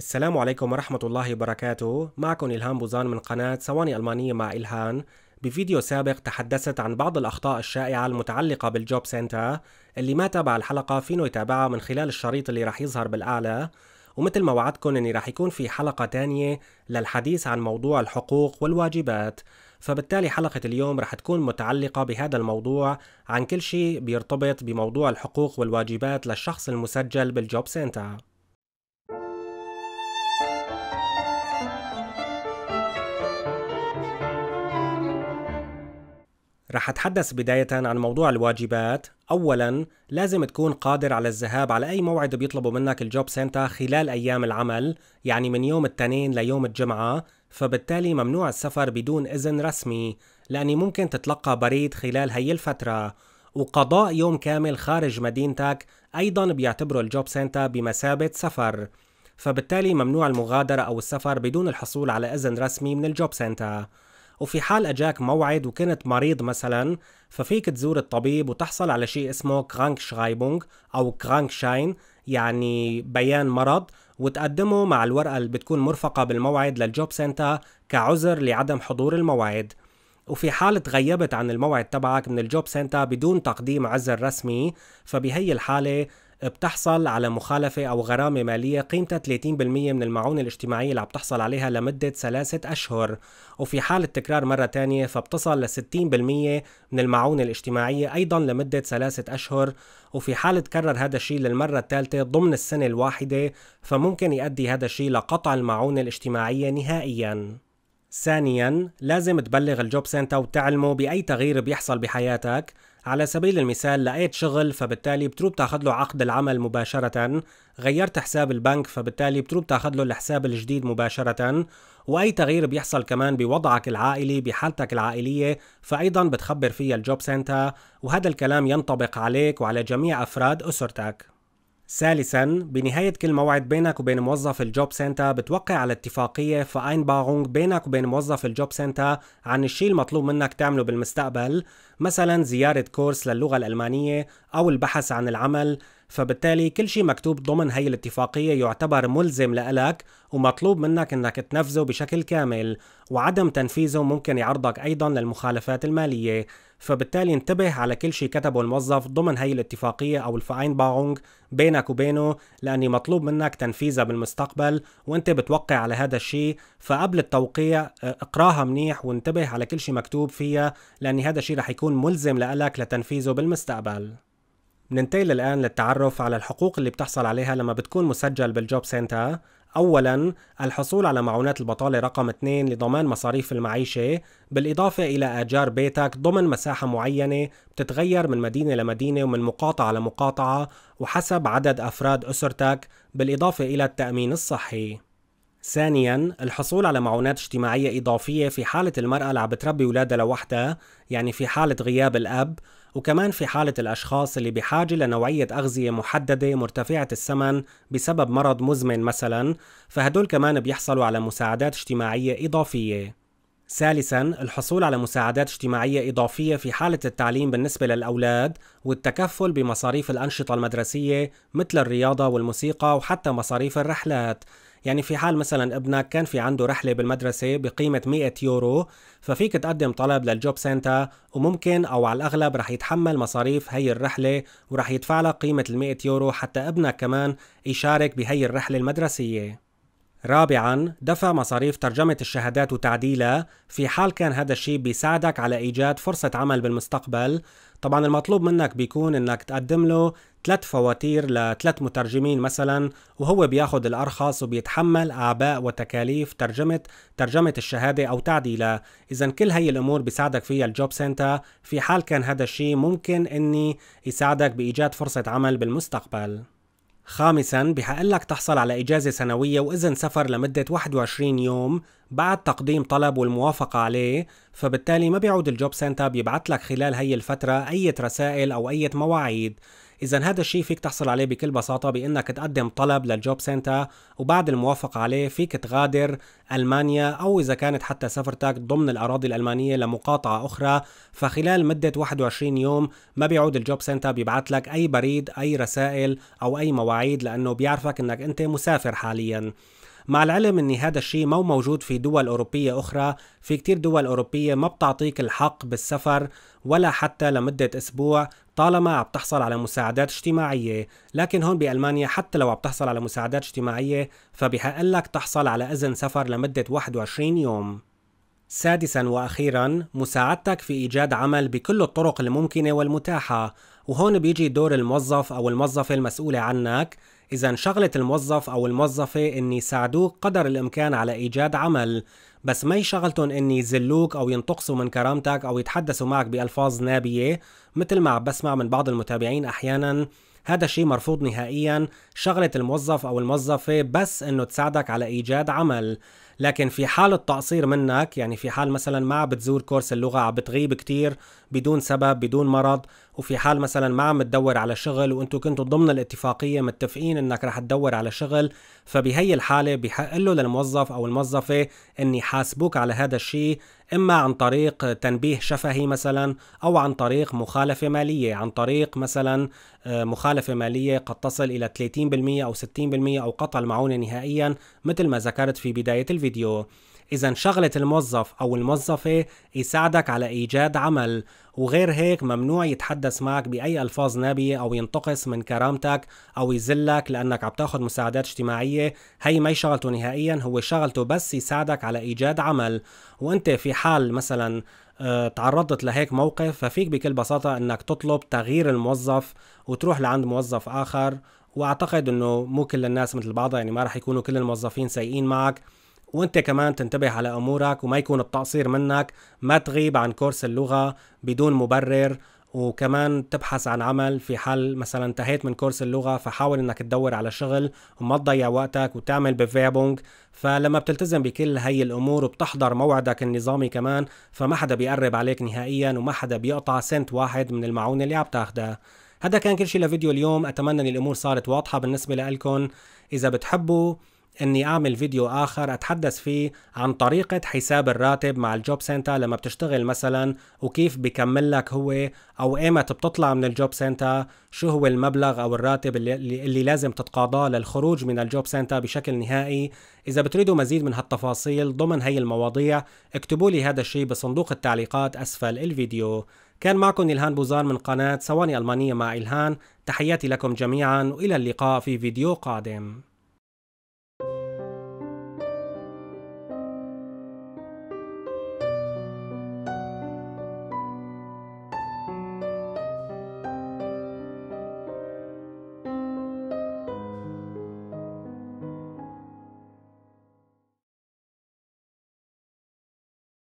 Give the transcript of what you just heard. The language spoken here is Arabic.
السلام عليكم ورحمة الله وبركاته. معكم إلهام بوزان من قناة ثواني ألمانية مع إلهام. بفيديو سابق تحدثت عن بعض الأخطاء الشائعة المتعلقة ب Jobcenter اللي ما تابع الحلقة فينه يتابعها من خلال الشريط اللي رح يظهر بالأعلى. ومثل ما وعدتكم إني رح يكون في حلقة تانية للحديث عن موضوع الحقوق والواجبات. فبالتالي حلقة اليوم رح تكون متعلقة بهذا الموضوع عن كل شيء بيرتبط بموضوع الحقوق والواجبات للشخص المسجل ب Jobcenter. رح أتحدث بداية عن موضوع الواجبات. أولا لازم تكون قادر على الذهاب على أي موعد بيطلبوا منك ال Jobcenter خلال أيام العمل يعني من يوم الاثنين ليوم الجمعة. فبالتالي ممنوع السفر بدون إذن رسمي لأني ممكن تتلقى بريد خلال هي الفترة. وقضاء يوم كامل خارج مدينتك أيضا بيعتبروا ال Jobcenter بمثابة سفر. فبالتالي ممنوع المغادرة أو السفر بدون الحصول على إذن رسمي من ال Jobcenter. وفي حال أجاك موعد وكنت مريض مثلا ففيك تزور الطبيب وتحصل على شيء اسمه Krankschreibung أو Krankschein يعني بيان مرض وتقدمه مع الورقة اللي بتكون مرفقة بالموعد لل Jobcenter كعذر لعدم حضور الموعد. وفي حال تغيبت عن الموعد تبعك من ال Jobcenter بدون تقديم عذر رسمي فبهي الحالة بتحصل على مخالفة أو غرامة مالية قيمتها 30% من المعونة الاجتماعية اللي عم تحصل عليها لمدة ثلاثة أشهر. وفي حال التكرار مرة تانية فبتصل ل 60% من المعونة الاجتماعية أيضا لمدة ثلاثة أشهر. وفي حال تكرر هذا الشيء للمرة الثالثة ضمن السنة الواحدة فممكن يؤدي هذا الشيء لقطع المعونة الاجتماعية نهائياً. ثانيا لازم تبلغ الجوب سنتر وتعلمه بأي تغيير بيحصل بحياتك. على سبيل المثال لقيت شغل فبالتالي بتروح تاخذ له عقد العمل مباشرة. غيرت حساب البنك فبالتالي بتروح تاخذ له الحساب الجديد مباشرة. وأي تغيير بيحصل كمان بوضعك العائلي بحالتك العائلية فايضا بتخبر فيها ال Jobcenter. وهذا الكلام ينطبق عليك وعلى جميع أفراد أسرتك. ثالثا بنهاية كل موعد بينك وبين موظف ال Jobcenter بتوقع على اتفاقية Vereinbarung بينك وبين موظف ال Jobcenter عن الشيء المطلوب منك تعمله بالمستقبل مثلا زيارة كورس للغة الألمانية أو البحث عن العمل. فبالتالي كل شيء مكتوب ضمن هي الاتفاقية يعتبر ملزم لإلك ومطلوب منك إنك تنفذه بشكل كامل وعدم تنفيذه ممكن يعرضك أيضا للمخالفات المالية. فبالتالي انتبه على كل شيء كتبه الموظف ضمن هي الاتفاقية أو ال Vereinbarung بينك وبينه لأني مطلوب منك تنفيذها بالمستقبل وأنت بتوقع على هذا الشيء. فقبل التوقيع آه، اقراها منيح وانتبه على كل شيء مكتوب فيها لاني هذا الشيء رح يكون ملزم لك لتنفيذه بالمستقبل. ننتقل الآن للتعرف على الحقوق اللي بتحصل عليها لما بتكون مسجل بال Jobcenter أولا الحصول على معونات البطالة رقم 2 لضمان مصاريف المعيشة بالإضافة إلى آجار بيتك ضمن مساحة معينة بتتغير من مدينة لمدينة ومن مقاطعة لمقاطعة وحسب عدد أفراد أسرتك بالإضافة إلى التأمين الصحي. ثانيا الحصول على معونات اجتماعية إضافية في حالة المرأة اللي عم بتربي ولادها لوحدها يعني في حالة غياب الأب وكمان في حالة الأشخاص اللي بحاجة لنوعية أغذية محددة مرتفعة الثمن بسبب مرض مزمن مثلا فهدول كمان بيحصلوا على مساعدات اجتماعية إضافية. ثالثا الحصول على مساعدات اجتماعية إضافية في حالة التعليم بالنسبة للأولاد والتكفل بمصاريف الأنشطة المدرسية مثل الرياضة والموسيقى وحتى مصاريف الرحلات. يعني في حال مثلا ابنك كان في عنده رحلة بالمدرسة بقيمة 100 يورو ففيك تقدم طلب للجوب سنتر وممكن أو على الأغلب رح يتحمل مصاريف هي الرحلة ورح يدفع لك قيمة ال 100 يورو حتى ابنك كمان يشارك بهي الرحلة المدرسية. رابعا دفع مصاريف ترجمة الشهادات وتعديلها في حال كان هذا الشيء بيساعدك على إيجاد فرصة عمل بالمستقبل. طبعا المطلوب منك بيكون إنك تقدم له ثلاث فواتير لثلاث مترجمين مثلا وهو بياخد الأرخص وبيتحمل اعباء وتكاليف ترجمة ترجمة الشهادة أو تعديلها اذا كل هي الأمور بيساعدك فيها ال Jobcenter. في حال كان هذا الشيء ممكن إني يساعدك بإيجاد فرصة عمل بالمستقبل. خامسا بحق لك تحصل على إجازة سنوية وإذن سفر لمدة 21 يوم بعد تقديم طلب والموافقة عليه فبالتالي ما بيعود ال Jobcenter بيبعت لك خلال هي الفترة أي رسائل أو أي مواعيد. اذا هذا الشيء فيك تحصل عليه بكل بساطة بإنك تقدم طلب لل Jobcenter وبعد الموافقة عليه فيك تغادر ألمانيا أو إذا كانت حتى سفرتك ضمن الأراضي الألمانية لمقاطعة أخرى. فخلال مدة 21 يوم ما بيعود الجوب سنتر بيبعت لك أي بريد أي رسائل أو أي مواعيد لأنه بيعرفك إنك أنت مسافر حاليا. مع العلم إن هذا الشيء مو موجود في دول أوروبية أخرى في كتير دول أوروبية ما بتعطيك الحق بالسفر ولا حتى لمدة أسبوع طالما عم تحصل على مساعدات اجتماعية. لكن هون بألمانيا حتى لو عم تحصل على مساعدات اجتماعية فبحق لك تحصل على إذن سفر لمدة 21 يوم. سادسا وأخيرا مساعدتك في إيجاد عمل بكل الطرق الممكنة والمتاحة. وهون بيجي دور الموظف أو الموظفة المسؤولة عنك. إذا شغله الموظف أو الموظفة ان يساعدوك قدر الإمكان على إيجاد عمل بس ما شغلتهم ان يذلوك أو ينتقصوا من كرامتك أو يتحدثوا معك بألفاظ نابية مثل ما بسمع من بعض المتابعين أحيانا. هذا الشيء مرفوض نهائيا. شغلة الموظف أو الموظفة بس أنه تساعدك على إيجاد عمل. لكن في حال التقصير منك يعني في حال مثلا ما بتزور كورس اللغة عم بتغيب كتير بدون سبب بدون مرض وفي حال مثلا ما عم تدور على شغل وانتو كنتوا ضمن الاتفاقية متفقين إنك رح تدور على شغل فبهي الحالة بحق له للموظف أو الموظفة إن يحاسبوك على هذا الشيء إما عن طريق تنبيه شفهي مثلا أو عن طريق مخالفة مالية عن طريق مثلا آه، مخالفة مالية قد تصل إلى 30% أو 60% أو قطع المعونة نهائيا مثل ما ذكرت في بداية الفيديو. إذا شغلة الموظف أو الموظفة يساعدك على إيجاد عمل وغير هيك ممنوع يتحدث معك بأي ألفاظ نابية أو ينتقص من كرامتك أو يذلك لأنك عم تأخذ مساعدات اجتماعية. هي ما شغلته نهائيا هو شغلته بس يساعدك على إيجاد عمل. وأنت في حال مثلا آه، تعرضت لهيك موقف ففيك بكل بساطة إنك تطلب تغيير الموظف وتروح لعند موظف آخر. وأعتقد إنه مو كل الناس مثل بعضها يعني ما راح يكونوا كل الموظفين سيئين معك. وانت كمان تنتبه على أمورك وما يكون التقصير منك. ما تغيب عن كورس اللغة بدون مبرر وكمان تبحث عن عمل في حال مثلا انتهيت من كورس اللغة فحاول إنك تدور على شغل وما تضيع وقتك وتعمل بفيبونج فلما بتلتزم بكل هي الأمور وبتحضر موعدك النظامي كمان فما حدا بيقرب عليك نهائيا وما حدا بيقطع سنت واحد من المعونة اللي عم تاخدها. هذا كان كل شيء لفيديو اليوم. أتمنى إن الأمور صارت واضحة بالنسبة لكم إذا بتحبوا إني أعمل فيديو آخر أتحدث فيه عن طريقة حساب الراتب مع ال Jobcenter لما بتشتغل مثلا وكيف بكمل لك هو أو ايمت بتطلع من ال Jobcenter شو هو المبلغ أو الراتب اللي, اللي لازم تتقاضاه للخروج من ال Jobcenter بشكل نهائي. إذا بتريدوا مزيد من هالتفاصيل ضمن هي المواضيع اكتبوا لي هذا الشيء بصندوق التعليقات أسفل الفيديو. كان معكم إلهان بوزار من قناة ثواني ألمانية مع إلهان. تحياتي لكم جميعا وإلى اللقاء في فيديو قادم.